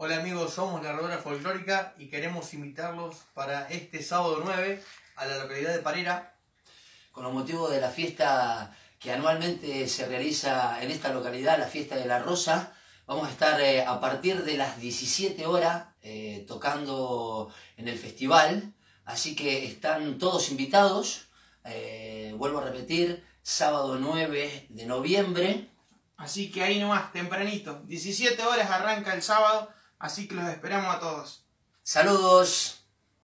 Hola amigos, somos la Rodora Folclórica y queremos invitarlos para este sábado 9 a la localidad de Parera. Con el motivo de la fiesta que anualmente se realiza en esta localidad, la fiesta de la Rosa, vamos a estar eh, a partir de las 17 horas eh, tocando en el festival, así que están todos invitados, eh, vuelvo a repetir, sábado 9 de noviembre. Así que ahí nomás, tempranito, 17 horas arranca el sábado, así que los esperamos a todos. Saludos.